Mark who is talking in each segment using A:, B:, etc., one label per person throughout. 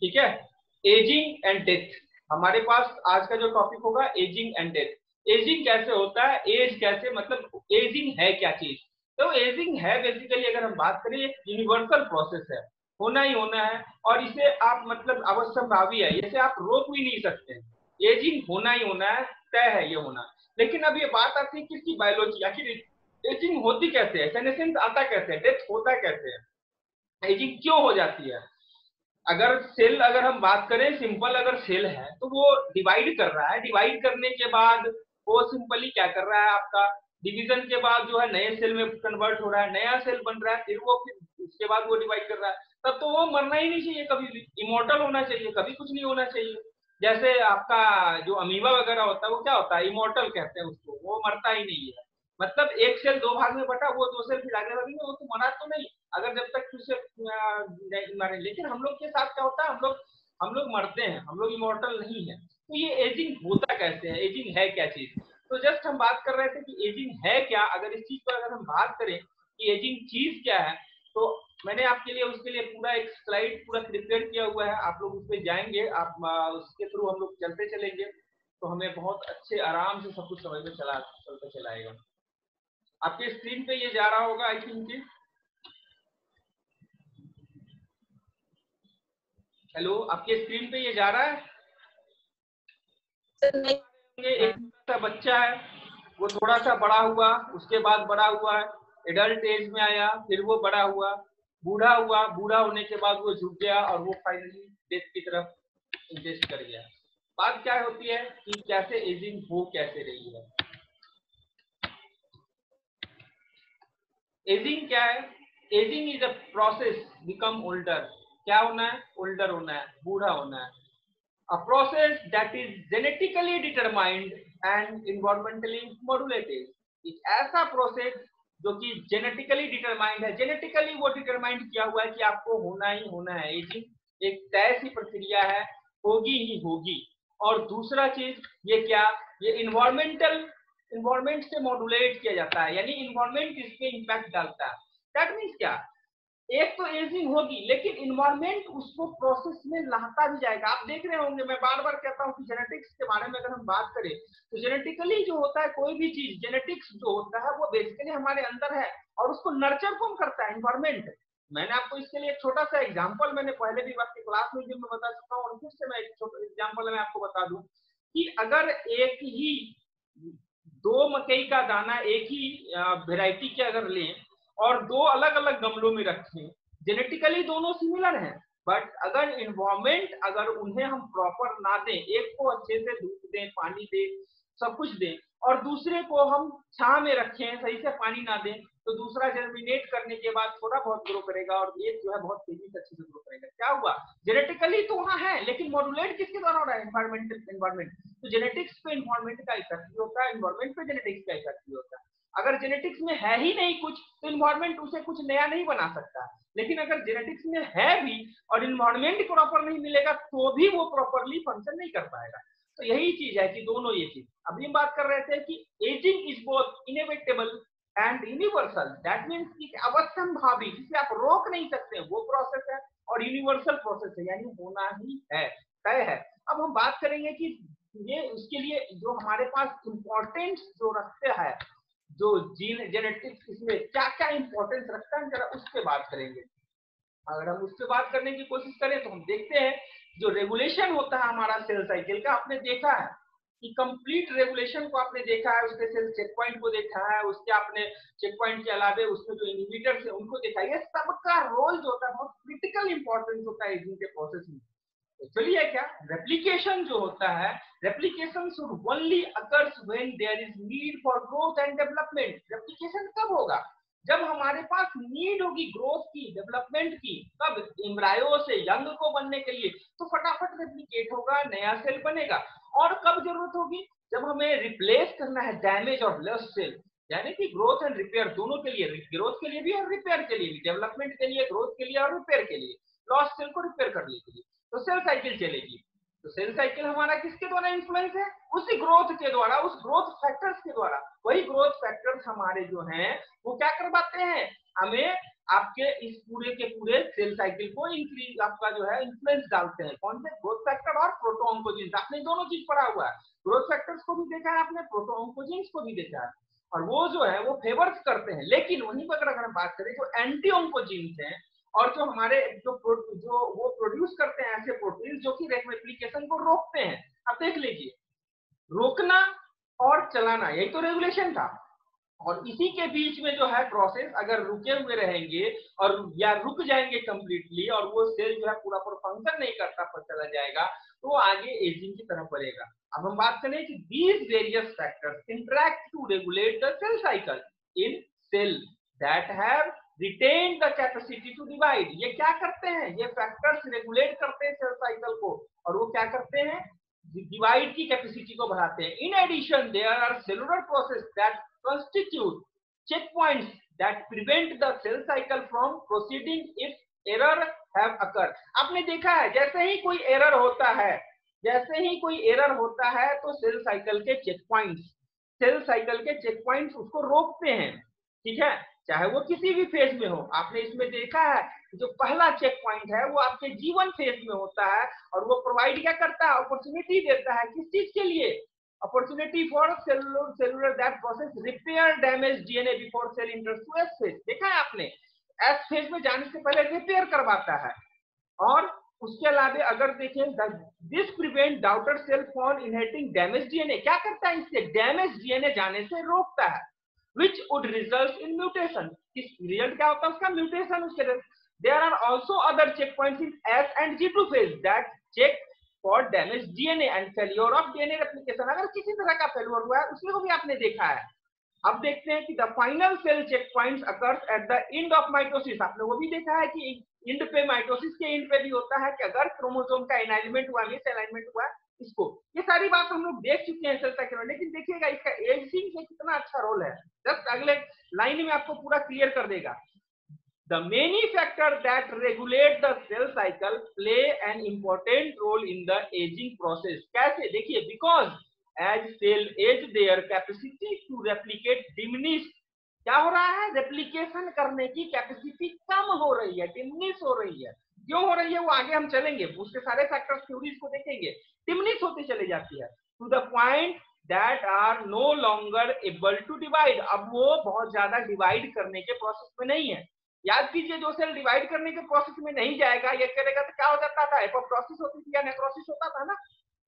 A: ठीक है? Ageing and death हमारे पास आज का जो टॉपिक होगा एजिंग एंड डेथ एजिंग कैसे होता है? एज कैसे मतलब एजिंग है क्या चीज़? तो एजिंग है बेसिकली अगर हम बात करें, एक यूनिवर्सल प्रोसेस है। होना ही होना है और इसे आप मतलब अवश्य है। इसे आप रोक भी नहीं सकते। एजिंग होना ही होना है, तय है ये होना। लेकिन अब ये बात आती है किसकी? बायोलॉजी आखिर एजिंग होती कैसे है? आता कैसे है? डेथ होता कैसे है? एजिंग क्यों हो जाती है? अगर सेल अगर हम बात करें सिंपल अगर सेल है तो वो डिवाइड कर रहा है। डिवाइड करने के बाद वो सिंपली क्या कर रहा है आपका? डिवीज़न के बाद जो है नए सेल में कन्वर्ट हो रहा है, नया सेल बन रहा है, फिर वो फिर उसके बाद वो डिवाइड कर रहा है। तब तो वो मरना ही नहीं चाहिए कभी भी। इमोर्टल होना चाहिए, कभी कुछ नहीं होना चाहिए। जैसे आपका जो अमीबा वगैरह होता है, वो क्या होता है? इमोर्टल कहते हैं उसको। वो मरता ही नहीं है। मतलब एक सेल दो भाग में बटा, वो दो सेल फिर आगे वो तो मरा तो नहीं। अगर जब तक फिर से मरे। लेकिन हम लोग के साथ क्या होता है, हम लोग हम लोग मरते हैं, हम लोग इमोर्टल नहीं है। तो ये एजिंग होता कैसे है? एजिंग है क्या चीज़? तो जस्ट हम बात कर रहे थे कि एजिंग है क्या? अगर इस चीज़ पर अगर हम बात करें कि एजिंग चीज़ क्या है तो मैंने आपके लिए, उसके लिए पूरा एक स्लाइड पूरा प्रिपेयर किया हुआ है। आप लोग उस पर जाएँगे, आप उसके थ्रू हम लोग चलते चलेंगे। तो हमें बहुत अच्छे आराम से सब कुछ समझ में चला, चलते चलाएगा। आपके स्क्रीन पे ये जा रहा होगा आई थिंक हेलो आपके स्क्रीन पे ये जा रहा है? एक सा बच्चा है वो थोड़ा सा बड़ा हुआ उसके बाद बड़ा हुआ है एडल्ट एज में आया फिर वो बड़ा हुआ बूढ़ा हुआ बूढ़ा होने के बाद वो झुक गया और वो फाइनली डेथ की तरफ़ इन्वेस्ट कर गया। बात क्या होती है कि कैसे एजिंग हो कैसे रही है? एजिंग क्या है? Aging is a process become older क्या होना है? ओल्डर होना है, बूढ़ा होना है। A process that is genetically determined and environmentally modulated एक ऐसा प्रोसेस जो कि जेनेटिकली डिटरमाइंड है। जेनेटिकली वो डिटरमाइंड किया हुआ है कि आपको होना ही होना है। एजिंग एक तय सी प्रक्रिया है, होगी ही होगी। और दूसरा चीज़, ये क्या? ये इन्वायरमेंटल इन्वायरमेंट से मॉडुलेट किया जाता है। यानी इन्वायरमेंट इस पे इम्पैक्ट डालता है? दैट मीन्स क्या? एक तो एजिंग होगी, लेकिन इन्वायरमेंट उसको प्रोसेस में लाता भी जाएगा। आप देख रहे होंगे, मैं बार बार कहता हूँ कि जेनेटिक्स के बारे में अगर हम बात करें तो जेनेटिकली जो होता है, कोई भी चीज़ जेनेटिक्स जो होता है, वो बेसिकली हमारे अंदर है और उसको नर्चर कौन करता है? इन्वायरमेंट मैंने आपको इसके लिए एक छोटा सा एग्ज़ाम्पल मैंने पहले भी आपकी क्लास में भी मैं बता चुका हूँ, और फिर से मैं एक छोटा एग्ज़ाम्पल मैं आपको बता दूँ कि अगर एक ही दो मकई का दाना एक ही वेराइटी के अगर लें और दो अलग अलग गमलों में रखें। जेनेटिकली दोनों सिमिलर हैं बट अगर इन्वायरमेंट अगर उन्हें हम प्रॉपर ना दें, एक को अच्छे से धूप दें, पानी दें, सब कुछ दें, और दूसरे को हम छा में रखें, सही से पानी ना दें तो दूसरा जर्मिनेट करने के बाद थोड़ा बहुत ग्रो करेगा और एक जो है बहुत तेज़ी से अच्छे से ग्रो करेगा। क्या हुआ? जेनेटिकली तो वहाँ है, लेकिन मॉडुलेट किसके द्वारा हो रहा है? इन्वायरमेंटल इन्वायरमेंट तो जेनेटिक्स पे इन्वायरमेंट का इफ़ेक्ट भी होता है इन्वायरमेंट पे जेनेटिक्स का इफ़ेक्ट भी होता है। अगर जेनेटिक्स में है ही नहीं कुछ तो इन्वायरमेंट उसे कुछ नया नहीं बना सकता। लेकिन अगर जेनेटिक्स में है भी और इन्वायरमेंट प्रॉपर नहीं मिलेगा तो भी वो प्रॉपरली फ़ंक्शन नहीं कर पाएगा। तो यही चीज़ है कि दोनों ये चीज़। अभी हम बात कर रहे थे कि aging is both inevitable and universal that means कि अवश्यम भावी जिसे आप रोक नहीं सकते वो प्रोसेस है और यूनिवर्सल प्रोसेस है, यानी होना ही है, तय है। अब हम बात करेंगे कि ये उसके लिए जो हमारे पास इम्पोर्टेंस जो रखते हैं जो जीन जेनेटिक्स इसमें क्या क्या इंपॉर्टेंस रखता है जरा उस बात करेंगे। अगर हम उस पर बात करने की कोशिश करें तो हम देखते हैं, जो रेगुलेशन होता है हमारा सेल साइकिल का, आपने देखा है कि कंप्लीट रेगुलेशन को आपने देखा है उसके सेल चेक पॉइंट को देखा है, उसके आपने चेक पॉइंट के अलावे उसमें जो इनिबिटर्स है, उनको देखा है। सबका रोल जो होता है, बहुत क्रिटिकल इंपॉर्टेंस होता है एजिंग के प्रोसेस में। एक्चुअली है क्या? रेप्लीकेशन जो होता है replication should only occurs when there is need for growth and development replication कब होगा? जब हमारे पास नीड होगी ग्रोथ की डेवलपमेंट की कब इम्ब्रायो से यंग को बनने के लिए तो फटाफट रेप्लीकेट होगा, नया सेल बनेगा। और कब ज़रूरत होगी? जब हमें रिप्लेस करना है डैमेज और लस्ट सेल यानी कि ग्रोथ एंड रिपेयर दोनों के लिए ग्रोथ के लिए भी और रिपेयर के लिए भी डेवलपमेंट के लिए ग्रोथ के लिए और रिपेयर के लिए। लॉस्ट सेल को रिपेयर करने के लिए तो सेल साइकिल चलेगी। तो सेल साइकिल हमारा किसके द्वारा इन्फ्लुएंस है? उसी ग्रोथ के द्वारा, उस ग्रोथ फैक्टर्स के द्वारा। वही ग्रोथ फैक्टर्स हमारे जो हैं, वो क्या करवाते हैं? हमें आपके इस पूरे के पूरे सेल साइकिल को इंक्रीज आपका जो है इन्फ्लुएंस डालते हैं। कौन से? ग्रोथ फैक्टर और प्रोटोऑन्कोजिन्स आपने दोनों चीज़ पढ़ा हुआ है। ग्रोथ फैक्टर्स को भी देखा है आपने प्रोटोऑन्कोजिन्स को भी देखा है। और वो जो है, वो फेवर्स करते हैं। लेकिन वहीं पर अगर हम बात करें, जो एंटी ऑन्कोजिन्स हैं और जो हमारे जो जो वो प्रोड्यूस करते हैं ऐसे प्रोटीन जो कि रेप्लिकेशन को रोकते हैं। अब देख लीजिए, रोकना और चलाना, यही तो रेगुलेशन था। और इसी के बीच में जो है प्रोसेस अगर रुके हुए रहेंगे और, या रुक जाएँगे कंप्लीटली और वो सेल जो है पूरा पूरा फ़ंक्शन नहीं करता, पर चला जाएगा तो आगे एजिंग की तरफ़ बढ़ेगा। अब हम बात करें कि these various factors interact to regulate the cell cycle in cell that have retain the capacity to divide ये क्या करते हैं? ये फैक्टर्स रेगुलेट करते हैं सेल साइकिल को। और वो क्या करते हैं? डिवाइड की कैपेसिटी को बढ़ाते हैं। In addition there are cellular process that constitute checkpoints that prevent the cell cycle from proceeding if error have occurred. आपने देखा है, जैसे ही कोई एरर होता है, जैसे ही कोई एरर होता है तो सेल साइकिल के चेक पॉइंट्स सेल साइकिल के चेक पॉइंट्स उसको रोकते हैं। ठीक है? चाहे वो किसी भी फ़ेज़ में हो। आपने इसमें देखा है जो पहला चेक पॉइंट है, वो आपके जीवन फ़ेज़ में होता है और वो प्रोवाइड क्या करता है? अपॉर्चुनिटी देता है। किस चीज़ के लिए? Opportunity for cellular cellular that process repair damage DNA before cell enters to S phase देखा है आपने? एस फ़ेज़ में जाने से पहले रिपेयर करवाता है। और उसके अलावा अगर देखें this prevent daughter cell for inheriting damage DNA क्या करता है इससे? डैमेज डीएनए जाने से रोकता है। Which would result in mutation. इस रिज़ल्ट क्या होता है? उसका म्यूटेशन उसके there are also other checkpoints in S and G2 phase that check for damage DNA and failure of DNA replication. अगर किसी तरह का फेलियर हुआ है, उसमें को भी आपने देखा है। अब देखते हैं कि the final cell check point occurs at the end of mitosis आपने वो भी देखा है कि इंड पे माइटोसिस के इंड पे भी होता है कि अगर क्रोमोसोम का अलाइनमेंट हुआ मिस अलाइनमेंट हुआ इसको। ये सारी बात हम लोग देख चुके हैं सरता किरण लेकिन देखिएगा, इसका एजिंग से कितना अच्छा रोल है। जस्ट अगले लाइन में आपको पूरा क्लियर कर देगा। The many factor that regulate the cell cycle play an important role in the aging process कैसे? देखिए because age cell age their capacity to replicate diminish क्या हो रहा है? रेप्लीकेशन करने की कैपेसिटी कम हो रही है डिमिनिश हो रही है। क्यों हो रही है वो आगे हम चलेंगे। उसके सारे फैक्टर्स थ्योरीज को देखेंगे। डिमिनिश होती चली जाती है। To the point that are no longer able to divide अब वो बहुत ज़्यादा डिवाइड करने के प्रोसेस में नहीं है। याद कीजिए, जो सेल डिवाइड करने के प्रोसेस में नहीं जाएगा, ये करेगा तो क्या हो जाता था? एपोप्टोसिस होती थी या नेक्रोसिस होता था ना?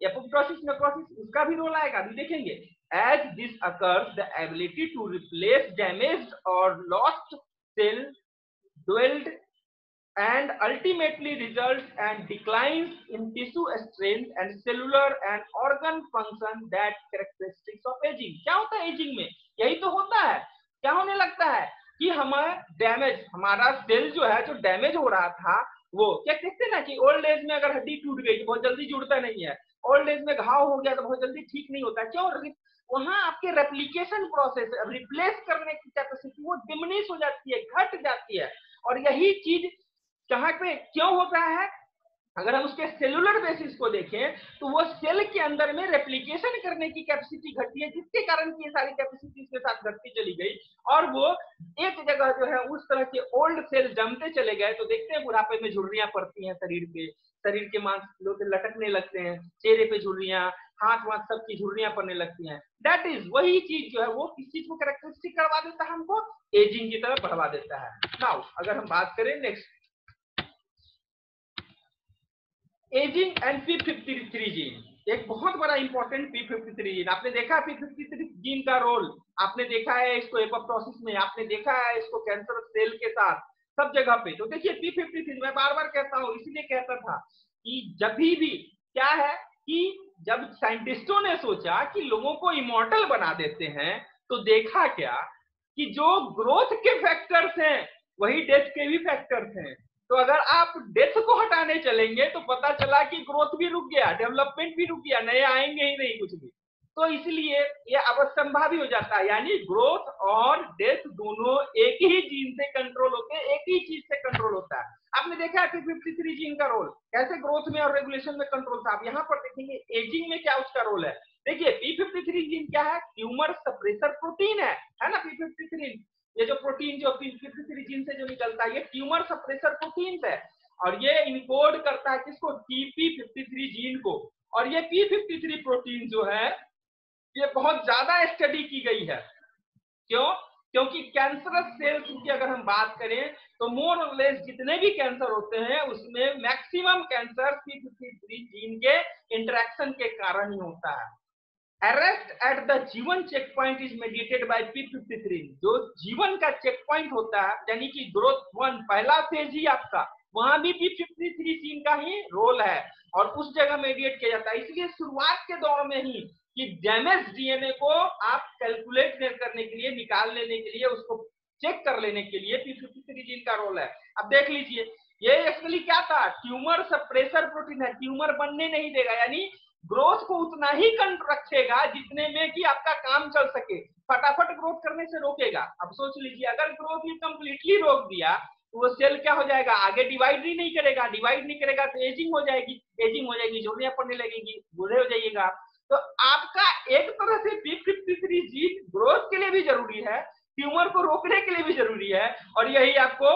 A: एपोप्टोसिस नेक्रोसिस उसका भी रोल आएगा, अभी देखेंगे। As this occurs the ability to replace damaged और lost cell dwelled and ultimately results and declines in tissue strength and cellular and organ function that characteristics of aging. क्या होता है ageing में? यही तो होता है। क्या होने लगता है? कि हमारा डैमेज हमारा सेल जो है, जो डैमेज हो रहा था, वो, क्या कहते हैं ना कि ओल्ड एज में अगर हड्डी टूट गई तो बहुत जल्दी जुड़ता नहीं है। ओल्ड एज में घाव हो गया तो बहुत जल्दी ठीक नहीं होता। क्यों? वहाँ आपके रेप्लीकेशन प्रोसेस रिप्लेस करने की कैपेसिटी वो डिमिनिश हो जाती है, घट जाती है। और यही चीज़ कहाँ पे क्यों होता है? अगर हम उसके सेलुलर बेसिस को देखें तो वो सेल के अंदर में रेप्लीकेशन करने की कैपेसिटी घटती है, जिसके कारण की ये सारी कैपेसिटी इसके साथ घटती चली गई। और वो एक जगह जो है, उस तरह के ओल्ड सेल जमते चले गए तो देखते हैं बुढ़ापे में झुर्रियाँ पड़ती हैं शरीर पे। शरीर के मांस लोग लटकने लगते हैं, चेहरे पे झुर्रियाँ, हाथ वाथ सबकी झुर्रियाँ पड़ने लगती हैं। दैट इज़ वही चीज़ जो है, वो किस चीज़ को कैरेक्टरिस्टिक करवा देता है हमको? एजिंग की तरफ़ बढ़वा देता है। नाउ अगर हम बात करें next aging and P fifty three gene एक बहुत बड़ा important P fifty three gene आपने देखा पी फिफ्टी थ्री जीन का रोल आपने देखा है इसको एपोप्टोसिस में? आपने देखा है इसको कैंसर सेल के साथ? सब जगह पे। तो देखिए पी फिफ्टी थ्री मैं बार बार कहता हूँ, इसीलिए कहता था कि जब भी क्या है कि जब साइंटिस्टों ने सोचा कि लोगों को इमोर्टल बना देते हैं तो देखा क्या कि जो ग्रोथ के फैक्टर्स हैं, वही डेथ के भी फैक्टर्स हैं। तो अगर आप डेथ को हटाने चलेंगे तो पता चला कि ग्रोथ भी रुक गया डेवलपमेंट भी रुक गया, नए आएँगे ही नहीं कुछ भी। तो इसलिए ये अवसंभावी हो जाता है, यानी ग्रोथ और डेथ दोनों एक ही जीन से कंट्रोल होते हैं एक ही चीज़ से कंट्रोल होता है। आपने देखा है फिफ्टी थ्री जीन का रोल कैसे ग्रोथ में और रेगुलेशन में कंट्रोल था? आप यहाँ पर देखेंगे एजिंग में क्या उसका रोल है। देखिए पी फिफ्टी थ्री जीन क्या है? ट्यूमर सप्रेसर प्रोटीन है है ना पी फिफ्टी थ्री ये जो प्रोटीन जो पी फिफ्टी थ्री जीन से जो निकलता है, ये ट्यूमर सप्रेसर प्रोटीन है। और ये इनकोड करता है किसको? टीपी जीन को। और ये पी फिफ्टी थ्री प्रोटीन जो है, ये बहुत ज़्यादा स्टडी की गई है। क्यों? क्योंकि कैंसरस सेल्स की अगर हम बात करें तो मोर और लेस जितने भी कैंसर होते हैं, उसमें maximum cancer P fifty gene के इंटरेक्शन के कारण ही होता है। Arrest at the G one check point is mediated by P fifty three जो जीवन का चेक पॉइंट होता है, यानी कि ग्रोथ वन, पहला फ़ेज़ ही आपका। वहाँ भी पी फिफ्टी थ्री जीन का ही रोल है और उस जगह मेडिएट किया जाता है। इसलिए शुरुआत के दौर में ही कि डैमेज डीएनए को आप कैलकुलेट करने के लिए, निकाल लेने के लिए, उसको चेक कर लेने के लिए पी फिफ्टी थ्री जीन का रोल है। अब देख लीजिए, ये एक्चुअली क्या था? ट्यूमर सप्रेसर प्रोटीन है। ट्यूमर बनने नहीं देगा, यानी ग्रोथ को उतना ही रखेगा जितने में कि आपका काम चल सके। फटाफट ग्रोथ करने से रोकेगा। अब सोच लीजिए, अगर ग्रोथ ही कंप्लीटली रोक दिया तो वो सेल क्या हो जाएगा? आगे डिवाइड ही नहीं करेगा। डिवाइड नहीं करेगा तो एजिंग हो जाएगी। एजिंग हो जाएगी, जोड़ियाँ पड़ने लगेंगी, बूढ़े हो जाइएगा तो आपका एक तरह से P fifty three gene growth के लिए भी ज़रूरी है ट्यूमर को रोकने के लिए भी ज़रूरी है, और यही आपको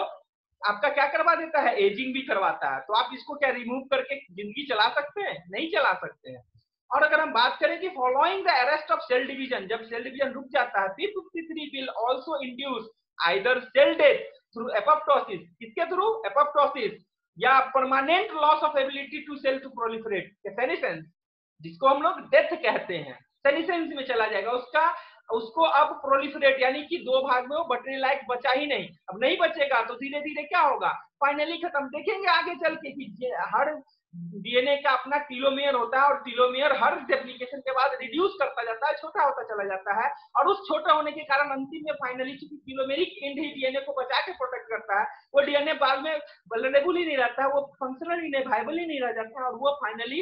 A: आपका क्या करवा देता है? एजिंग भी करवाता है। तो आप इसको क्या रिमूव करके ज़िंदगी चला सकते हैं? नहीं चला सकते हैं। और अगर हम बात करें कि following the arrest of cell division जब सेल डिवीज़न रुक जाता है P fifty three will also induce either cell death through apoptosis किसके थ्रू एपोप्टोसिस या permanent loss of ability to cell to proliferate senescence जिसको हम लोग डेथ कहते हैं। सेनिसेंस में चला जाएगा। उसका उसको अब प्रोलिफरेट यानी कि दो भाग में वो बटने लायक बचा ही नहीं। अब नहीं बचेगा तो धीरे धीरे क्या होगा? फाइनली खत्म। देखेंगे आगे चल के कि हर डीएनए का अपना टीलोमियर होता है और टीलोमियर हर एप्लीकेशन के बाद रिड्यूस करता जाता है, छोटा होता चला जाता है और उस छोटा होने के कारण अंतिम में फाइनली चूँकि टीलोमेरिक एंड ही डीएनए को बचा के प्रोटेक्ट करता है, वो डीएनए बाद में वलरेबल ही नहीं रहता है, वो फंक्शनल ही नहीं वाइबल ही नहीं रह जाता है और वो फाइनली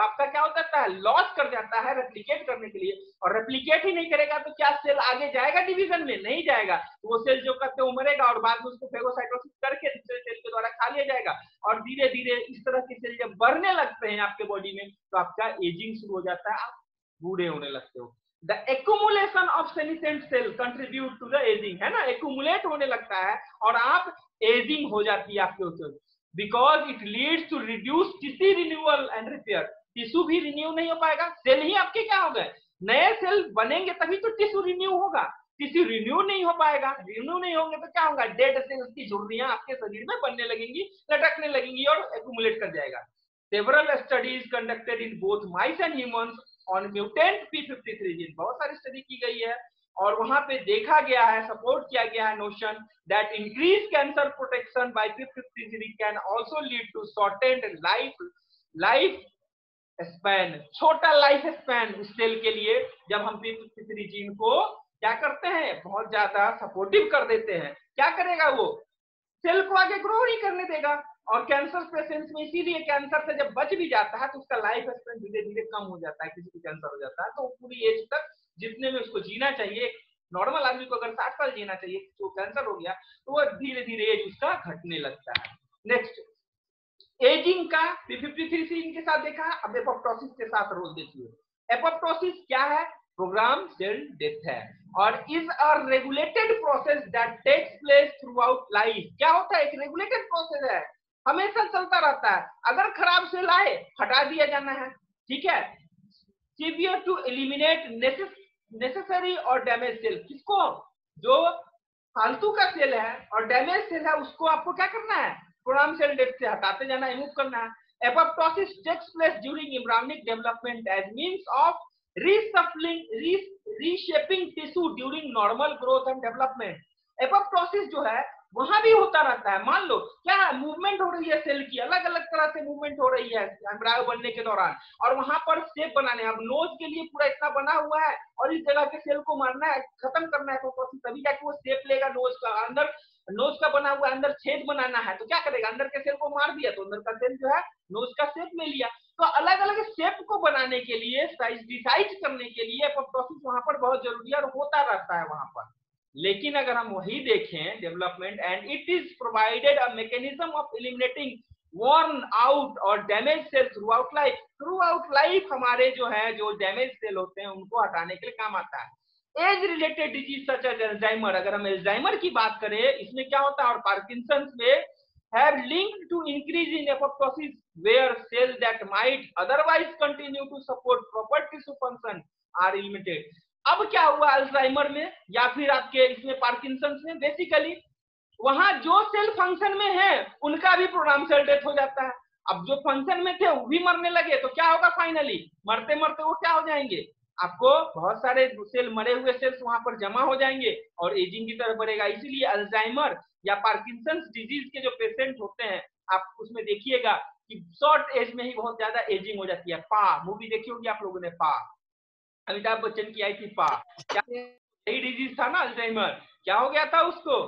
A: आपका क्या हो जाता है लॉस कर जाता है रेप्लीकेट करने के लिए और रेप्लीकेट ही नहीं करेगा तो क्या सेल आगे जाएगा डिवीज़न में? नहीं जाएगा। वो सेल जो करते उमरेगा और बाद में उसको फेगोसाइटोसिस करके दूसरे सेल के द्वारा खा लिया जाएगा। और धीरे धीरे इस तरह की सेल जब बढ़ने लगते हैं आपके बॉडी में तो आपका एजिंग शुरू हो जाता है, आप बूढ़े होने लगते हो। The accumulation of senescent cell contribute to the aging है ना? एक्मुलेट होने लगता है और आप एजिंग हो जाती है आपके ऊपर। Because it leads to reduce tissue renewal and repair tissue भी रिन्यू नहीं हो पाएगा सेल ही आपके क्या हो गए? नए सेल बनेंगे तभी तो टिश्यू रिन्यू होगा। टिश्यू रिन्यू नहीं हो पाएगा। रिन्यू नहीं होंगे तो क्या होगा? डेड सेल्स की झुर्रियाँ आपके शरीर में बनने लगेंगी, लटकने लगेंगी और एक्यूमुलेट कर जाएगा। Several studies conducted in both mice and humans on mutant p53 gene बहुत सारी स्टडी की गई है और वहाँ पे देखा गया है सपोर्ट किया गया है notion that increase cancer protection by p53 can also lead to shortened life life span छोटा लाइफ स्पैन सेल के लिए जब हम p53 जीन को क्या करते हैं? बहुत ज़्यादा सपोर्टिव कर देते हैं। क्या करेगा वो? सेल को आगे ग्रो नहीं करने देगा। और कैंसर पेशेंट्स में इसीलिए कैंसर से जब बच भी जाता है तो उसका लाइफ स्पेन धीरे धीरे कम हो जाता है, किसी को कैंसर हो जाता है तो पूरी एज तक जितने में उसको जीना चाहिए नॉर्मल आदमी को अगर साठ साल जीना चाहिए तो कैंसर हो गया तो वह धीरे धीरे एज उसका घटने लगता है। नेक्स्ट एजिंग का फिफ्टी थ्री सी के साथ देखा, अब एपोप्टोसिस के साथ रोल देखिए। एपोप्टोसिस क्या है? प्रोग्राम सेल डेथ है। और is a regulated process that takes place throughout life क्या होता है? एक रेगुलेटेड प्रोसेस है। हमेशा चलता रहता है। अगर खराब सेल आए, हटा दिया जाना है। ठीक है? सीवियर टू एलिमिनेट नेसेसरी और डैमेज सेल किसको? जो फालतू का सेल है और डैमेज सेल है, उसको आपको क्या करना है? प्रोग्राम सेल डेथ से हटाते जाना रिमूव करना है। Apoptosis takes place during embryonic development as means of reshuffling reshaping tissue during normal growth and development apoptosis जो है, वहाँ भी होता रहता है। मान लो, क्या मूवमेंट हो रही है सेल की? अलग अलग तरह से मूवमेंट हो रही है एम्ब्रायो बनने के दौरान। और वहाँ पर शेप बनाने अब नोज़ के लिए पूरा इतना बना हुआ है और इस जगह के सेल को मारना है, खत्म करना है तो तभी जाके वो शेप लेगा नोज़ का। अंदर नोज़ का बना हुआ अंदर छेद बनाना है तो क्या करेगा? अंदर के सेल को मार दिया तो अंदर का सेल जो है, नोज़ का शेप ले लिया। तो अलग अलग शेप को बनाने के लिए साइज़ डिसाइड करने के लिए प्रोसेस वहाँ पर बहुत ज़रूरी है और होता रहता है वहाँ पर। लेकिन अगर हम वही देखें development and it is provided a mechanism of eliminating worn out और damage cell throughout life throughout life हमारे जो है, जो डैमेज सेल होते हैं, उनको हटाने के लिए काम आता है। Age related disease such as Alzheimer अगर हम एल्जाइमर की बात करें, इसमें क्या होता है? और पार्किंसंस में have linked to increase in apoptosis where cells that might otherwise continue to support proper tissue function are limited. अब क्या हुआ अल्जाइमर में? या फिर आपके इसमें पार्किंसंस में? बेसिकली वहाँ जो सेल फ़ंक्शन में है, उनका भी प्रोग्राम सेल डेथ हो जाता है। अब जो फ़ंक्शन में थे, वो भी मरने लगे। तो क्या होगा फाइनली मरते मरते वो क्या हो जाएँगे? आपको बहुत सारे सेल मरे हुए सेल्स वहाँ पर जमा हो जाएँगे और एजिंग की तरफ़ बढ़ेगा। इसीलिए अल्जाइमर या पार्किंसन डिज़ीज़ के जो पेशेंट होते हैं, आप उसमें देखिएगा कि शॉर्ट एज में ही बहुत ज़्यादा एजिंग हो जाती है। पा मूवी देखी होगी आप लोगों ने? पा। अमिताभ बच्चन की आई थी पा। क्या यही डिज़ीज़ था ना अल्जाइमर क्या हो गया था उसको?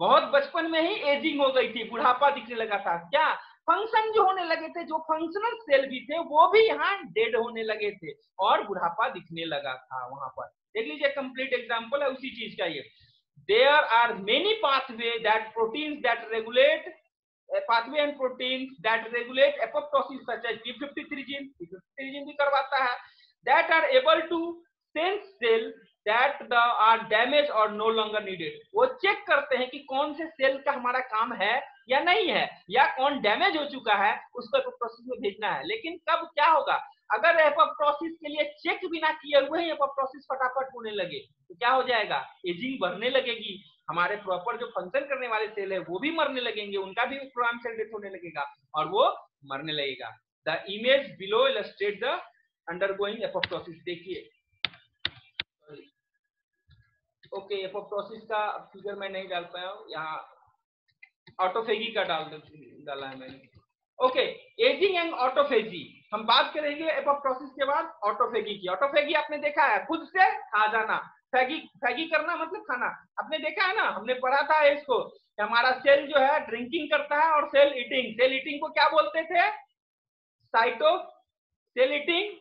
A: बहुत बचपन में ही एजिंग हो गई थी। बुढ़ापा दिखने लगा था। क्या? फ़ंक्शन जो होने लगे थे, जो फंक्शनल सेल भी थे, वो भी यहाँ डेड होने लगे थे और बुढ़ापा दिखने लगा था वहाँ पर। देख लीजिए कंप्लीट एग्ज़ाम्पल है उसी चीज़ का ये। There are many pathway that protein that regulate pathway and protein that regulate apoptosis such as G fifty three gene G fifty three gene भी करवाता है that are able to sense cell that the are damage और no longer needed वो check करते हैं कि कौन से सेल का हमारा काम है या नहीं है या कौन डैमेज हो चुका है उसको एपोप्टोसिस में भेजना है। लेकिन कब क्या होगा? अगर एपोप्टोसिस के लिए चेक बिना किए हुए ही एपोप्टोसिस फटाफट होने लगे तो क्या हो जाएगा? एजिंग बढ़ने लगेगी। हमारे प्रॉपर जो फ़ंक्शन करने वाले सेल है वो भी मरने लगेंगे उनका भी प्रोग्राम सेल डेथ होने लगेगा और वो मरने लगेगा। The image below illustrate the undergoing apoptosis देखिए। ओके okay, एपोप्टोसिस का फिगर मैं नहीं डाल पाया हूँ। यहाँ ऑटोफेगी का डाल डाला है मैंने। ओके एजिंग एंड ऑटोफेजी हम बात करेंगे एपोप्टोसिस के बाद ऑटोफेगी की। ऑटोफेगी आपने देखा है, खुद से खा जाना। फैगी फैगी करना मतलब खाना। आपने देखा है ना? हमने पढ़ा था इसको कि हमारा सेल जो है ड्रिंकिंग करता है और सेल ईटिंग सेल ईटिंग को क्या बोलते थे? साइटो सेल ईटिंग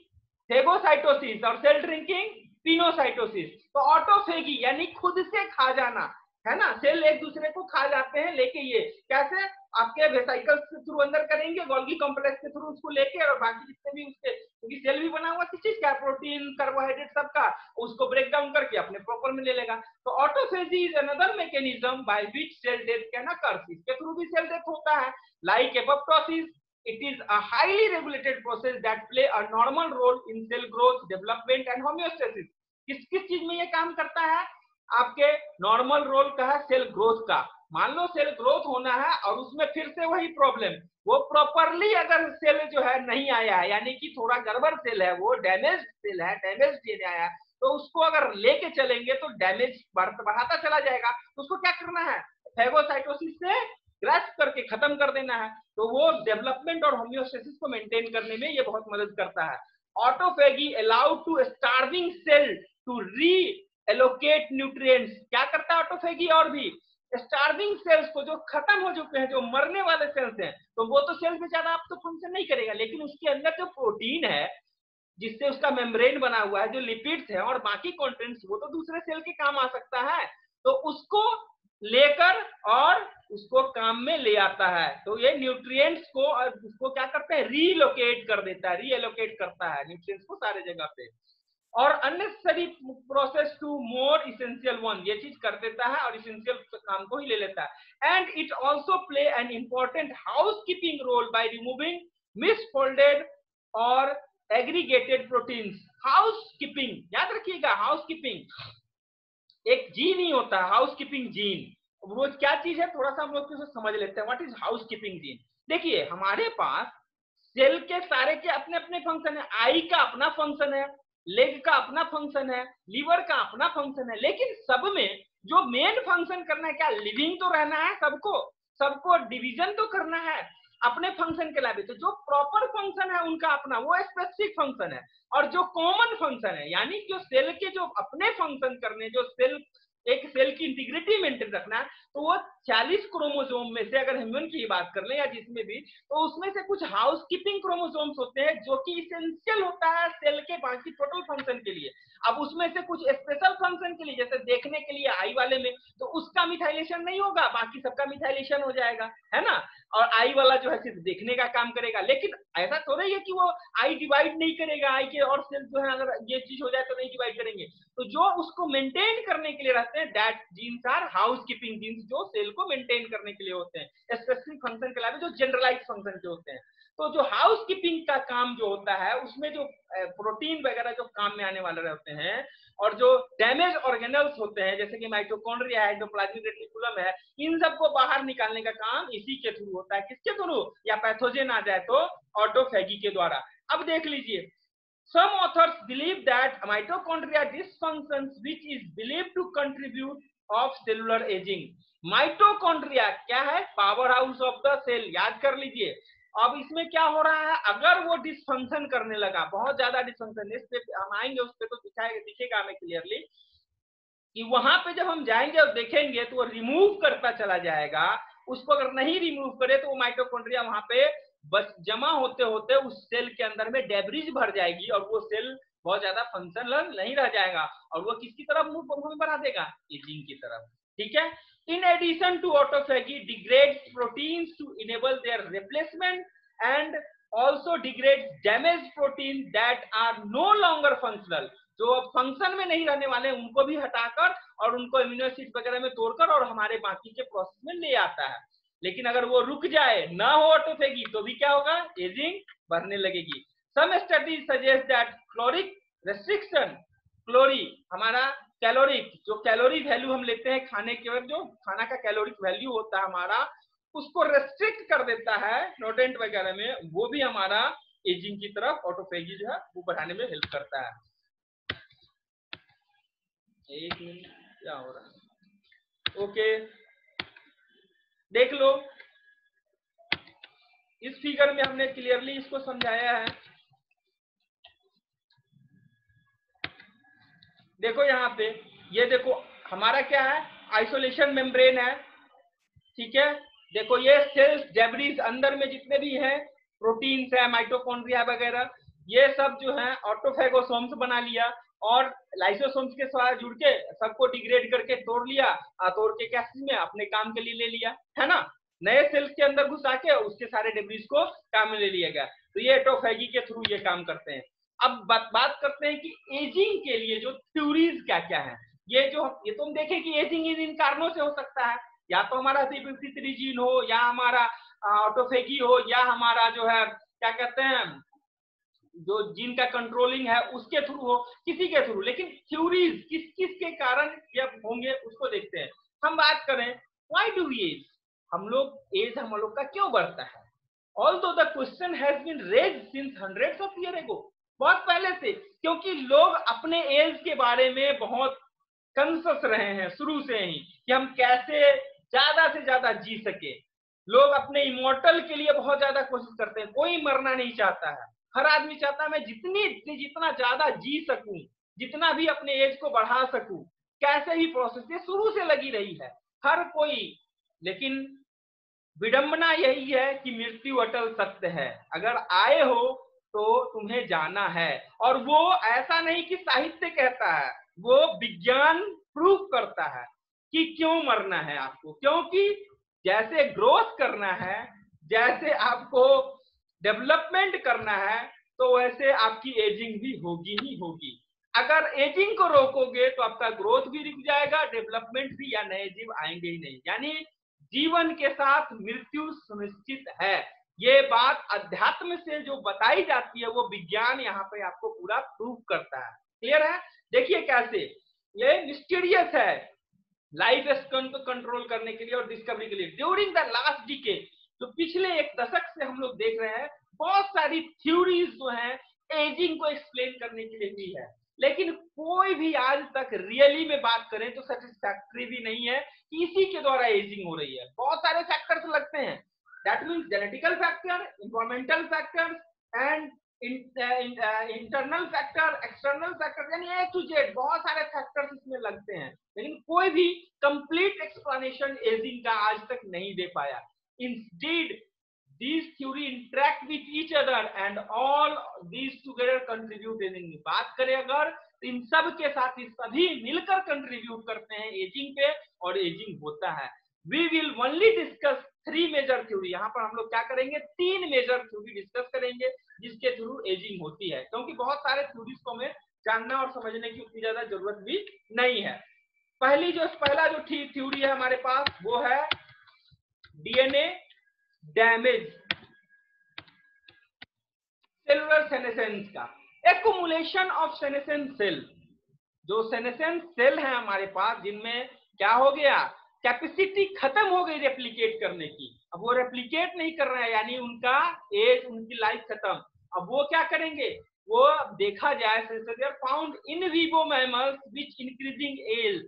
A: थेगोसाइटोसिस और सेल ड्रिंकिंग पिनोसाइटोसिस तो ऑटोफेगी यानी खुद से खा जाना। है ना? सेल एक दूसरे को खा जाते हैं, लेके ये। कैसे? आपके वेसाइकल के थ्रू अंदर करेंगे गोल्गी कॉम्प्लेक्स के थ्रू उसको लेके और बाकी जितने भी उसके, क्योंकि सेल भी बना हुआ किस चीज़ का प्रोटीन कार्बोहाइड्रेट सबका, उसको ब्रेक डाउन करके अपने प्रॉपर में ले लेगा। तो autophagy is another mechanism by which cell death can occur इसके थ्रू भी सेल डेथ होता है। Like apoptosis it is a highly regulated process that play a normal role in cell growth, development and homeostasis किस किस चीज़ में ये काम करता है? आपके नॉर्मल रोल का है सेल ग्रोथ का। मान लो सेल ग्रोथ होना है और उसमें फिर से वही प्रॉब्लम वो प्रॉपरली अगर सेल जो है नहीं आया है, यानी कि थोड़ा गड़बड़ सेल है, वो डैमेज सेल है डैमेज डीएनए आया है तो उसको अगर लेके चलेंगे तो डैमेज बढ़ाता चला जाएगा। तो उसको क्या करना है? फेगोसाइटोसिस से ग्रेस्प करके खत्म कर देना है। तो वो डेवलपमेंट और होम्योस्टेसिस को मेंटेन करने में ये बहुत मदद करता है। Autophagy allowed to starving cell to reallocate nutrients क्या करता है ऑटोफेगी और भी? स्टार्विंग सेल्स को जो खत्म हो चुके हैं, जो मरने वाले सेल्स हैं तो वो तो सेल्स में ज़्यादा आप तो फ़ंक्शन नहीं करेगा, लेकिन उसके अंदर जो प्रोटीन है, जिससे उसका मेम्ब्रेन बना हुआ है, जो लिपिड्स है और बाकी कंटेंट्स वो तो दूसरे सेल के काम आ सकता है। तो उसको लेकर और उसको काम में ले आता है। तो ये न्यूट्रिएंट्स को, उसको क्या करते हैं? रीलोकेट कर देता है रीएलोकेट करता है न्यूट्रिएंट्स को सारे जगह पे। और unnecessary process to more essential one ये चीज़ कर देता है और इसेंशियल काम को ही ले लेता है। And it also play an important house keeping role by removing misfolded और एग्रीगेटेड प्रोटीन्स हाउस कीपिंग याद रखिएगा हाउस कीपिंग एक जीन ही होता है हाउस कीपिंग जीन वो क्या चीज़ है, थोड़ा सा हम लोग समझ लेते हैं। What is house keeping gene देखिए, हमारे पास सेल के सारे के अपने अपने फ़ंक्शन है आई का अपना फ़ंक्शन है। लेग का अपना फ़ंक्शन है लीवर का अपना फ़ंक्शन है, लेकिन सब में जो मेन फ़ंक्शन करना है, क्या लिविंग तो रहना है सबको? सबको डिवीज़न तो करना है, अपने फ़ंक्शन के लाभ तो जो प्रॉपर फ़ंक्शन है उनका अपना, वो स्पेसिफिक फ़ंक्शन है। और जो कॉमन फ़ंक्शन है, यानी जो सेल के जो अपने फ़ंक्शन करने, जो सेल एक सेल की इंटीग्रिटी मेंटेन रखना है तो वो 40 क्रोमोजोम में से अगर ह्यूमन की बात कर लें या जिसमें भी तो उसमें से कुछ हाउस कीपिंग क्रोमोजोम्स होते हैं, जो कि इसेंशियल होता है सेल के बाकी टोटल फ़ंक्शन के लिए। अब उसमें से कुछ स्पेशल फ़ंक्शन के लिए, जैसे देखने के लिए आई वाले में तो उसका मिथाइलेशन नहीं होगा, बाकी सबका मिथाइलेशन हो जाएगा, है ना? और आई वाला जो है सिर्फ़ देखने का काम करेगा, लेकिन ऐसा तो नहीं है कि वो आई डिवाइड नहीं करेगा आई के और सेल जो है, अगर ये चीज़ हो जाए तो नहीं डिवाइड करेंगे। तो जो उसको मेंटेन करने के लिए रहते हैं that genes are house keeping genes जो सेल को मेंटेन करने के लिए होते हैं स्पेसिफिक फ़ंक्शन के अलावा जो जनरलाइज फ़ंक्शन के होते हैं। तो जो हाउस कीपिंग का काम जो होता है, उसमें जो प्रोटीन वगैरह जो काम में आने वाले रहते हैं और जो डैमेज ऑर्गेनल्स होते हैं, जैसे कि माइटोकॉन्ड्रिया है प्लाज्मिक रेटिकुलम है, इन सबको बाहर निकालने का काम इसी के थ्रू होता है। किसके थ्रू या पैथोजेन आ जाए तो ऑटोफेगी के द्वारा। अब देख लीजिए, some authors believe that mitochondria dysfunctions which is believed to contribute of cellular aging mitochondria क्या है? Power house of the cell याद कर लीजिए। अब इसमें क्या हो रहा है? अगर वो डिस्फंक्शन करने लगा, बहुत ज़्यादा डिस्फंक्शन इस पे हम आएँगे, उस पर तो दिखाएगा, दिखेगा हमें क्लियरली कि वहाँ पे जब हम जाएँगे और देखेंगे तो वो रिमूव करता चला जाएगा। उसको अगर नहीं रिमूव करे तो वो माइटोकॉन्ड्रिया वहाँ पे बस जमा होते होते उस सेल के अंदर में डेब्रिज भर जाएगी और वो सेल बहुत ज़्यादा फंक्शनल नहीं रह जाएगा। और वो किसकी तरफ़ मुँह बढ़ा देगा? एजिंग की तरफ़। ठीक है? In addition to autophagy, degrades proteins to enable their replacement and also degrades damaged proteins that are no longer functional. जो अब फ़ंक्शन में नहीं रहने वाले उनको भी हटाकर और उनको इम्यूनो एसिड वगैरह में तोड़कर और हमारे बाकी के प्रोसेस में ले आता है। लेकिन अगर वो रुक जाए ना हो ऑटोफेगी तो भी क्या होगा? एजिंग बढ़ने लगेगी। Some studies suggest that caloric restriction calorie हमारा कैलोरिक जो कैलोरी वैल्यू हम लेते हैं खाने के वक्त जो खाना का कैलोरिक वैल्यू होता है हमारा, उसको रेस्ट्रिक्ट कर देता है नोडेंट वगैरह में, वो भी हमारा एजिंग की तरफ़ ऑटोफेगी जो है, वो बढ़ाने में हेल्प करता है। एक मिनट, क्या हो रहा है? ओके। देख लो। इस फिगर में हमने क्लियरली इसको समझाया है। देखो यहाँ पे, ये देखो, हमारा क्या है? आइसोलेशन मेम्ब्रेन है। ठीक है? देखो, ये सेल्स डेबरीज अंदर में जितने भी हैं प्रोटीन्स है माइटोकॉन्ड्रिया वगैरह, ये सब जो है ऑटोफेगोसोम्स बना लिया और लाइसोसोम्स के साथ जुड़ के सबको डिग्रेड करके तोड़ लिया। तोड़ के क्या में? अपने काम के लिए ले लिया। है ना? नए सेल्स के अंदर घुसा के उसके सारे डेब्रीज को काम में ले लिया गया। तो ये एटोफेगी के थ्रू ये काम करते हैं। अब बात बात करते हैं कि एजिंग के लिए जो थ्योरीज क्या क्या है? ये जो ये तुम तो देखें कि एजिंग इन इन कारणों से हो सकता है। या तो हमारा थ्री जीन हो, या हमारा ऑटोफेगी हो, या हमारा जो है, क्या कहते हैं, जो जीन का कंट्रोलिंग है, उसके थ्रू हो, किसी के थ्रू लेकिन थ्योरीज किस किस के कारण ये होंगे, उसको देखते हैं। हम बात करें वाई डू एज हम लोग एज हम लोग का क्यों बढ़ता है? Although the question has been raise since hundreds of year ago बहुत पहले से, क्योंकि लोग अपने एज के बारे में बहुत कंसस रहे हैं, शुरू से ही, कि हम कैसे ज़्यादा से ज़्यादा जी सके। लोग अपने इमोटल के लिए बहुत ज़्यादा कोशिश करते हैं, कोई मरना नहीं चाहता है। हर आदमी चाहता है मैं जितनी, जितना ज़्यादा जी सकूँ, जितना भी अपने एज को बढ़ा सकूँ, कैसे ही प्रोसेस ये शुरू से लगी रही है, हर कोई। लेकिन विडंबना यही है कि मृत्यु अटल सत्य है। अगर आए हो तो तुम्हें जाना है। और वो ऐसा नहीं कि साहित्य कहता है, वो विज्ञान प्रूफ करता है कि क्यों मरना है आपको। क्योंकि जैसे ग्रोथ करना है, जैसे आपको डेवलपमेंट करना है तो वैसे आपकी एजिंग भी होगी ही होगी। अगर एजिंग को रोकोगे तो आपका ग्रोथ भी रुक जाएगा डेवलपमेंट भी या नए जीव आएँगे ही नहीं। यानी जीवन के साथ मृत्यु सुनिश्चित है। ये बात अध्यात्म से जो बताई जाती है, वो विज्ञान यहाँ पे आपको पूरा प्रूव करता है। क्लियर है? देखिए कैसे। ये मिस्टीरियस है। लाइफ स्कन को कंट्रोल करने के लिए और डिस्कवरी के लिए। ड्यूरिंग द लास्ट डीके तो पिछले एक दशक से हम लोग देख रहे हैं, बहुत सारी थ्योरीज जो है एजिंग को एक्सप्लेन करने के लिए भी है। लेकिन कोई भी आज तक रियली में बात करें तो सेटिस्फैक्ट्री भी नहीं है कि इसी के द्वारा एजिंग हो रही है। बहुत सारे फैक्टर्स लगते हैं। That means genetical factor environmental factors and in, uh, in, uh, internal factor external factor यानी ए टू जेड बहुत सारे फैक्टर्स इसमें लगते हैं लेकिन कोई भी कंप्लीट एक्सप्लेनेशन एजिंग का आज तक नहीं दे पाया instead these theory interact with each other and all these together contribute in बात करें अगर तो इन सब के साथ ही सभी मिलकर कंट्रीब्यूट करते हैं एजिंग पे और एजिंग होता है we will only discuss three major theory यहाँ पर हम लोग क्या करेंगे? तीन मेजर थ्योरी डिस्कस करेंगे, जिसके थ्रू एजिंग होती है। क्योंकि बहुत सारे थ्योरीज को हमें जानना और समझने की उतनी ज़्यादा ज़रूरत भी नहीं है। पहली जो, पहला जो थ्योरी है हमारे पास, वो है डीएनए डैमेज सेलुलर सेनेसेंस का। एक्मुलेशन ऑफ़ सेनेसेंस सेल जो सेनेसेंस सेल है हमारे पास, जिनमें क्या हो गया? कैपेसिटी खत्म हो गई रेप्लीकेट करने की। अब वो रेप्लीकेट नहीं कर रहे हैं, यानी उनका एज उनकी लाइफ खत्म। अब वो क्या करेंगे? वो देखा जाए found in vivo mammals which increasing age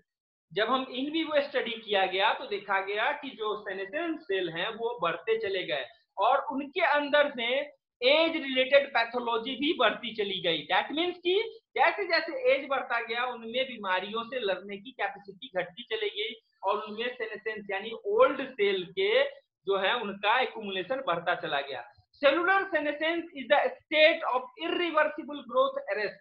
A: जब हम इन वीवो स्टडी किया गया तो देखा गया कि जो सेनेसेंस सेल हैं, वो बढ़ते चले गए। और उनके अंदर से एज रिलेटेड पैथोलॉजी भी बढ़ती चली गई। दैट मीन्स कि जैसे जैसे एज बढ़ता गया, उनमें बीमारियों से लड़ने की कैपेसिटी घटती चली गई और उनमें सेनेसेंस यानी ओल्ड सेल के जो है उनका एकुमुलेशन बढ़ता चला गया। Cellular senescence is the state of irreversible growth arrest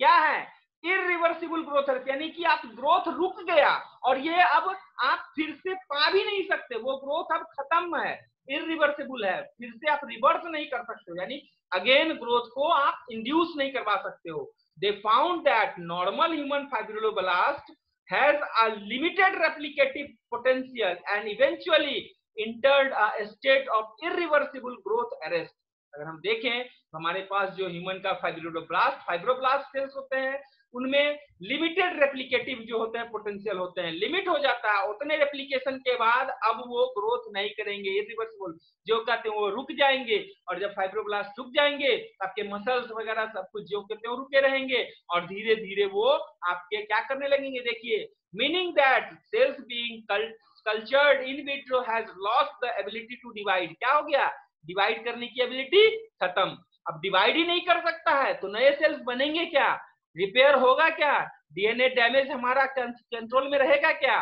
A: क्या है? इरिवर्सिबल ग्रोथ अरेस्ट यानी कि आप ग्रोथ रुक गया और ये अब आप फिर से पा भी नहीं सकते। वो ग्रोथ अब खत्म है। इरिवर्सिबल है। फिर से आप रिवर्स नहीं कर सकते हो। यानी अगेन ग्रोथ को आप इंड्यूस नहीं करवा सकते हो। They found that normal human fibroblast has a limited replicative potential and eventually entered a state of irreversible growth arrest अगर हम देखें तो हमारे पास जो ह्यूमन का फाइब्रोब्लास्ट फाइब्रोब्लास्ट सेल्स होते हैं उनमें लिमिटेड रेप्लिकेटिव जो होते हैं पोटेंशियल होते हैं लिमिट हो जाता है। उतने रेप्लीकेशन के बाद अब वो ग्रोथ नहीं करेंगे इरिवर्सिबल जो कहते हैं, वो रुक जाएँगे और जब फाइब्रोब्लास्ट रुक जाएँगे, आपके मसल्स वगैरह सब कुछ जो कहते हैं रुके रहेंगे और धीरे धीरे वो आपके क्या करने लगेंगे, देखिए। Meaning that cells being cultured in vitro has lost the ability to divide क्या हो गया? डिवाइड करने की एबिलिटी खत्म। अब डिवाइड ही नहीं कर सकता है तो नए सेल्स बनेंगे क्या? रिपेयर होगा क्या? डीएनए डैमेज हमारा कंट्रोल में रहेगा क्या?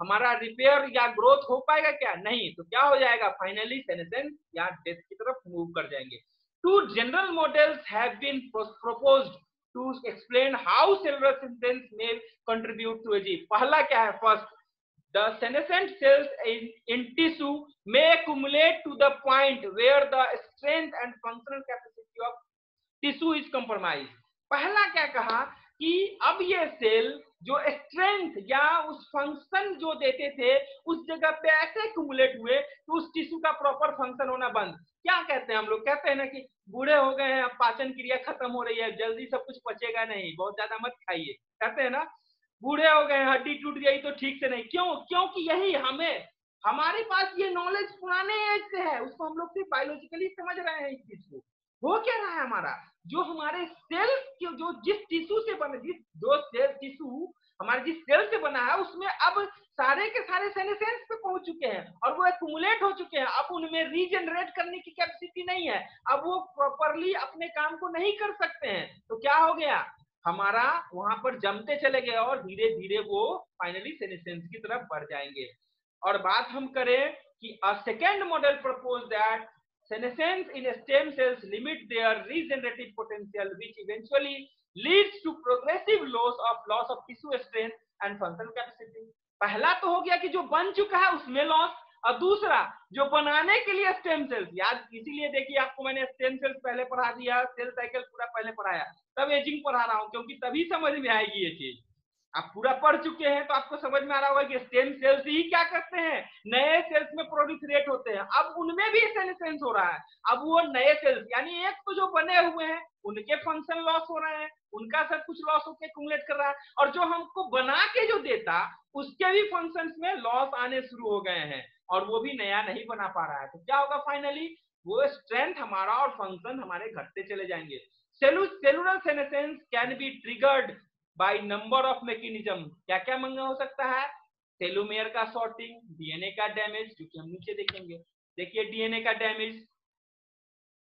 A: हमारा रिपेयर या ग्रोथ हो पाएगा क्या? नहीं तो क्या हो जाएगा? फाइनली सेनेसेंस या डेथ की तरफ़ मूव कर जाएँगे। Two general models have been proposed to explain how cellular senescence may contribute to एजी पहला क्या है? First the senescent cells in tissue may accumulate to the point where the strength and functional capacity of tissue is compromised पहला क्या कहा कि अब ये cell जो स्ट्रेंथ या उस फ़ंक्शन जो देते थे, उस जगह पे ऐसे एक्यूमुलेट हुए तो उस टिश्यू का प्रॉपर फ़ंक्शन होना बंद। क्या कहते हैं हम लोग? कहते हैं ना कि बूढ़े हो गए हैं पाचन क्रिया खत्म हो रही है, जल्दी सब कुछ पचेगा नहीं, बहुत ज़्यादा मत खाइए। कहते हैं ना, बूढ़े हो गए हड्डी टूट गई तो ठीक से नहीं। क्यों? क्योंकि यही हमें, हमारे पास ये नॉलेज पुराने एज से है, उसको हम लोग सिर्फ़ बायोलॉजिकली समझ रहे हैं इस चीज़ को। हो क्या रहा है हमारा? जो हमारे सेल जो जिस टिश्यू से बने जिस जो सेल टिश्यू हमारे जिस सेल से बना है, उसमें अब सारे के सारे सेनेसेंस पे पहुँच चुके हैं और वो एक्यूमुलेट हो चुके हैं। अब उनमें रीजनरेट करने की कैपेसिटी नहीं है। अब वो प्रॉपरली अपने काम को नहीं कर सकते हैं। तो क्या हो गया? हमारा वहाँ पर जमते चले गए और धीरे धीरे वो फाइनली सेनेसेंस की तरफ़ बढ़ जाएँगे। और बात हम करें कि a second model propose that senescence in stem cells limit their regenerative potential which eventually leads to progressive loss of loss of tissue strength and functional capacity पहला तो हो गया कि जो बन चुका है उसमें लॉस और दूसरा जो बनाने के लिए स्टेम सेल्स याद इसीलिए देखिए आपको मैंने स्टेम सेल्स पहले पढ़ा दिया सेल साइकिल पूरा पहले पढ़ाया तब एजिंग पढ़ा रहा हूँ क्योंकि तभी समझ में आएगी ये चीज़ आप पूरा पढ़ चुके हैं तो आपको समझ में आ रहा होगा कि स्टेम सेल्स ही क्या करते हैं? नए सेल्स में प्रोड्यूसरेट होते हैं। अब उनमें भी सेनेसेंस हो रहा है। अब वो नए सेल्स यानी एक तो जो बने हुए हैं, उनके फ़ंक्शन लॉस हो रहे हैं, उनका सब कुछ लॉस होकर कुमुलेट कर रहा है। और जो हमको बना के जो देता, उसके भी फ़ंक्शंस में लॉस आने शुरू हो गए हैं। और वो भी नया नहीं बना पा रहा है। तो क्या होगा फाइनली वो स्ट्रेंथ हमारा और फ़ंक्शन हमारे घटते चले जाएँगे। Cellular senescence can be triggered by number of mechanism क्या क्या मंगा हो सकता है? टेलोमेयर का शॉर्टिंग डीएनए का डैमेज जो कि हम नीचे देखेंगे। देखिए डीएनए का डैमेज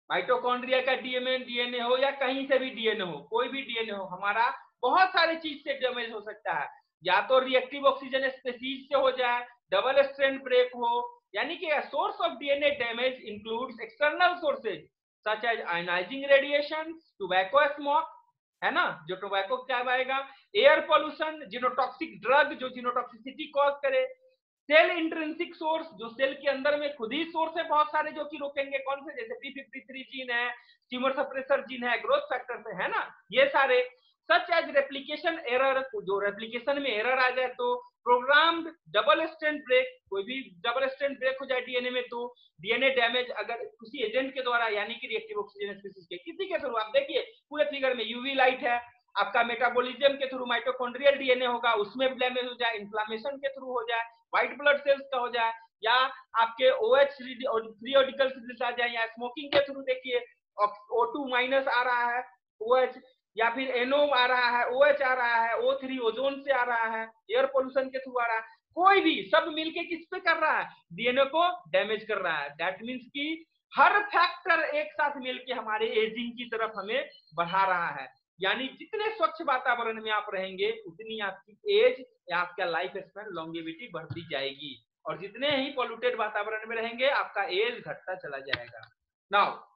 A: माइटोकॉन्ड्रिया का डीएनए डीएनए हो या कहीं से भी डीएनए हो, कोई भी डीएनए हो, हमारा बहुत सारे चीज़ से डैमेज हो सकता है। या तो रिएक्टिव ऑक्सीजन स्पेसीज से हो जाए डबल स्ट्रेन ब्रेक हो, यानी कि source of DNA damage includes external sources such as ionizing radiation tobacco smoke है ना? जो टोबैको क्या आएगा। एयर पॉल्यूशन जीनोटॉक्सिक ड्रग जो जीनोटॉक्सिसिटी कॉज करे। सेल इंट्रेंसिक सोर्स जो सेल के अंदर में खुद ही सोर्स है बहुत सारे जो कि रोकेंगे। कौन से? जैसे पी फिफ्टी थ्री जीन है ट्यूमर सप्रेसर जीन है ग्रोथ फैक्टर से, है ना? ये सारे। सच एज रेप्लीकेशन एरर जो रेप्लीकेशन में एरर आ जाए तो प्रोग्राम डबल स्टैंड ब्रेक कोई भी डबल स्टैंड ब्रेक हो जाए डीएनए में तो डीएनए डैमेज अगर किसी एजेंट के द्वारा, यानी कि रिएक्टिव ऑक्सीजन स्पीसीज के, किसी के थ्रू आप देखिए, पूरे फिगर में यूवी लाइट है, आपका मेटाबॉलिज्म के थ्रू माइटोकॉन्ड्रियल डीएनए होगा, उसमें डैमेज हो जाए इन्फ्लामेशन के थ्रू हो जाए व्हाइट ब्लड सेल्स का हो जाए, या आपके ओ एच फ्री ऑडिकल आ जाए, या स्मोकिंग के थ्रू देखिए ओ टू माइनस आ रहा है ओ OH या फिर एनओ आ रहा है ओ OH आ रहा है ओ थ्री ओजोन से आ रहा है, एयर पोल्यूशन के थ्रू आ रहा है, कोई भी, सब मिलके किस पे कर रहा है? डीएनए को डैमेज कर रहा है। दैट मीन्स कि हर फैक्टर एक साथ मिलके हमारे एजिंग की तरफ़ हमें बढ़ा रहा है। यानी जितने स्वच्छ वातावरण में आप रहेंगे, उतनी आपकी एज या आपका लाइफ स्पेन लॉन्गेविटी बढ़ती जाएगी। और जितने ही पॉल्यूटेड वातावरण में रहेंगे, आपका एज घटता चला जाएगा। नाउ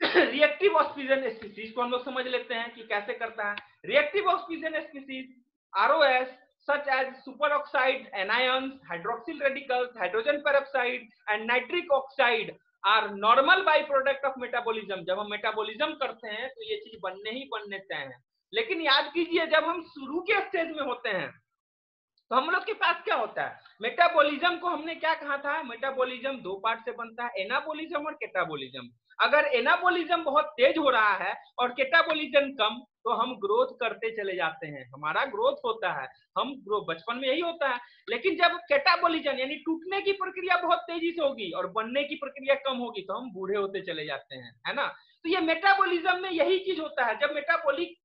A: रिएक्टिव ऑक्सीजन स्पीसीज को हम लोग समझ लेते हैं कि कैसे करता है। Reactive oxygen species ROS such as superoxide, anions, hydroxyl radicals, hydrogen peroxide, and nitric oxide are normal byproduct of metabolism जब हम मेटाबॉलिज्म करते हैं तो ये चीज़ बनने ही बनने तय है। लेकिन याद कीजिए, जब हम शुरू के स्टेज में होते हैं तो हम लोग के पास क्या होता है? मेटाबॉलिज्म को हमने क्या कहा था? मेटाबॉलिज्म दो पार्ट से बनता है एनाबोलिज्म और केटाबोलिज्म अगर एनाबोलिज्म बहुत तेज हो रहा है और केटाबोलिज्म कम तो हम ग्रोथ करते चले जाते हैं। हमारा ग्रोथ होता है। हम बचपन में यही होता है। लेकिन जब केटाबोलिज्म यानी टूटने की प्रक्रिया बहुत तेज़ी से होगी और बनने की प्रक्रिया कम होगी तो हम बूढ़े होते चले जाते हैं, है ना? तो ये मेटाबोलिज्म में यही चीज़ होता है। जब मेटाबोलिक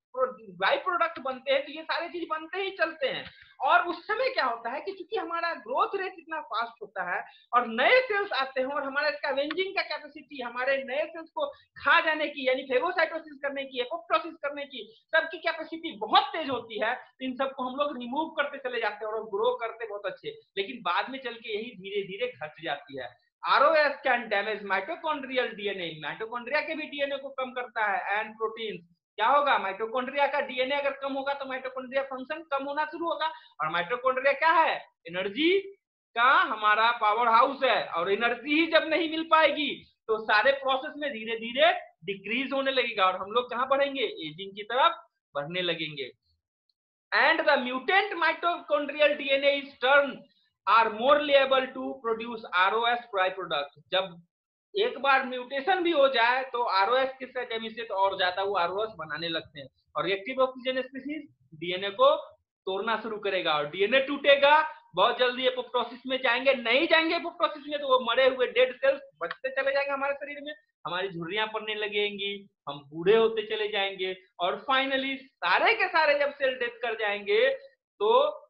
A: बाई प्रोडक्ट बनते हैं तो ये सारे चीज़ बनते ही चलते हैं। और उस समय क्या होता है कि चूँकि हमारा ग्रोथ रेट इतना फास्ट होता है और नए सेल्स आते हैं और हमारा इसका वेंजिंग का कैपेसिटी हमारे नए सेल्स को खा जाने की, यानी फेगोसाइटोसिस करने की एपोप्टोसिस करने की, सबकी कैपेसिटी बहुत तेज होती है तो इन सबको हम लोग रिमूव करते चले जाते हैं और ग्रो करते बहुत अच्छे। लेकिन बाद में चल के यही धीरे धीरे घट जाती है। ROS can damage mitochondrial DNA mitochondria के भी डीएनए को कम करता है एंड प्रोटीन क्या होगा? माइटोकॉन्ड्रिया का डीएनए अगर कम होगा तो माइटोकॉन्ड्रिया फ़ंक्शन कम होना शुरू होगा। और माइटोकॉन्ड्रिया क्या है? एनर्जी का हमारा पावर हाउस है। और एनर्जी ही जब नहीं मिल पाएगी तो सारे प्रोसेस में धीरे धीरे डिक्रीज होने लगेगा। और हम लोग कहाँ बढ़ेंगे? एजिंग की तरफ़ बढ़ने लगेंगे। And the mutant mitochondrial DNA is turn are more liable to produce ROS byproduct जब एक बार म्यूटेशन भी हो जाए तो आरओएस किसका केमिस्ट्री तो और ज़्यादा वो आरओएस बनाने लगते हैं। और रिएक्टिव ऑक्सीजन स्पीसीज डीएनए को तोड़ना शुरू करेगा और डीएनए टूटेगा, बहुत जल्दी एपोप्टोसिस में जाएँगे, नहीं जाएँगे एपोप्टोसिस में तो वो मरे हुए डेड सेल्स बचते चले जाएँगे हमारे शरीर में, हमारी झुर्रियाँ पड़ने लगेंगी, हम बूढ़े होते चले जाएँगे और फाइनली सारे के सारे जब सेल डेथ कर जाएँगे तो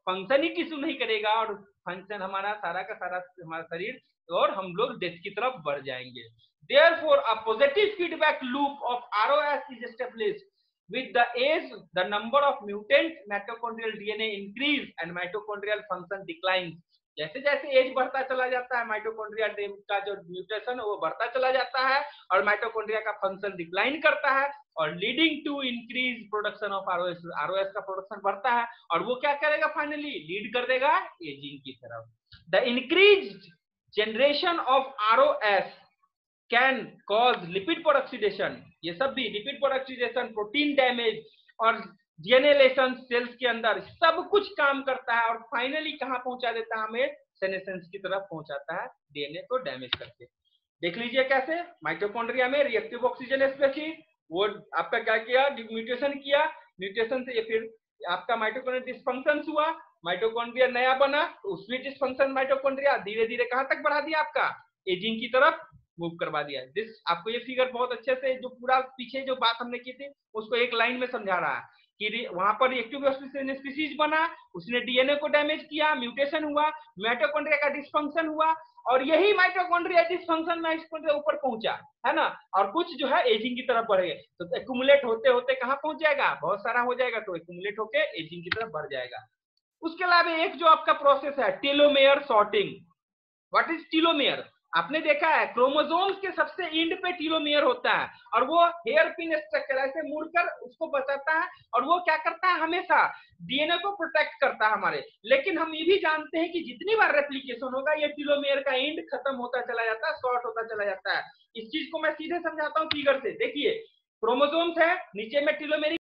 A: फ़ंक्शन ही टिश्यू नहीं करेगा और फ़ंक्शन हमारा सारा का सारा हमारा शरीर और हम लोग डेथ की तरफ़ बढ़ जाएँगे। Therefore, a positive feedback loop of ROS is established. With the age, the number of mutant mitochondrial DNA increase and mitochondrial function declines. जैसे जैसे एज बढ़ता चला जाता है माइटोकॉन्ड्रिया का जो म्यूटेशन है, वो बढ़ता चला जाता है और माइटोकॉन्ड्रिया का फ़ंक्शन डिक्लाइन करता है और leading to increase production of ROS ROS का प्रोडक्शन बढ़ता है। और वो क्या करेगा फाइनली लीड कर देगा एजिंग की तरफ़। The increase generation of ROS can cause lipid peroxidation ये सब भी लिपिड peroxidation प्रोटीन डैमेज और डीएनए सेल्स के अंदर सब कुछ काम करता है और फाइनली कहाँ पहुँचा देता है हमें? सेनेसेंस की तरफ़ पहुंचाता है डीएनए को डैमेज करके। देख लीजिए कैसे? माइटोकॉन्ड्रिया में रिएक्टिव ऑक्सीजन स्पेसी वो आपका क्या किया? म्यूटेशन किया। म्यूटेशन से ये फिर आपका माइटोकॉन्ड्रिया डिस्फंक्शन हुआ। माइटोकॉन्ड्रिया नया बना उसमें डिस्फंक्शन माइटोकॉन्ड्रिया धीरे धीरे कहाँ तक बढ़ा दिया आपका? एजिंग की तरफ़ मूव करवा दिया। दिस आपको ये फिगर बहुत अच्छे से जो पूरा पीछे जो बात हमने की थी, उसको एक लाइन में समझा रहा है कि वहाँ पर एक्टिव स्पीसीज बना, उसने डीएनए को डैमेज किया म्यूटेशन हुआ माइटोकॉन्ड्रिया का डिस्फंक्शन हुआ, और यही माइटोकॉन्ड्रिया डिस्फंक्शन माइटोकॉन्ड्रिया ऊपर पहुँचा, है ना? और कुछ जो है एजिंग की तरफ़ बढ़ गए तो एक्यूमुलेट होते होते कहाँ पहुँच जाएगा? बहुत सारा हो जाएगा तो एक्यूमुलेट होके एजिंग की तरफ़ बढ़ जाएगा। उसके अलावा एक जो आपका प्रोसेस है telomere shortening what is telomere आपने देखा है क्रोमोसोम्स के सबसे इंड पे टीलोमियर होता है, और वो हेयर पिन स्ट्रक्चर ऐसे मुड़कर उसको बचाता है, और वो क्या करता है हमेशा? डीएनए को प्रोटेक्ट करता है हमारे। लेकिन हम ये भी जानते हैं कि जितनी बार रेप्लीकेशन होगा, ये टीलोमियर का इंड खत्म होता चला जाता है शॉर्ट होता चला जाता है। इस चीज़ को मैं सीधे समझाता हूँ फिगर से। देखिए क्रोमोसोम्स है, नीचे में टीलोमेरिक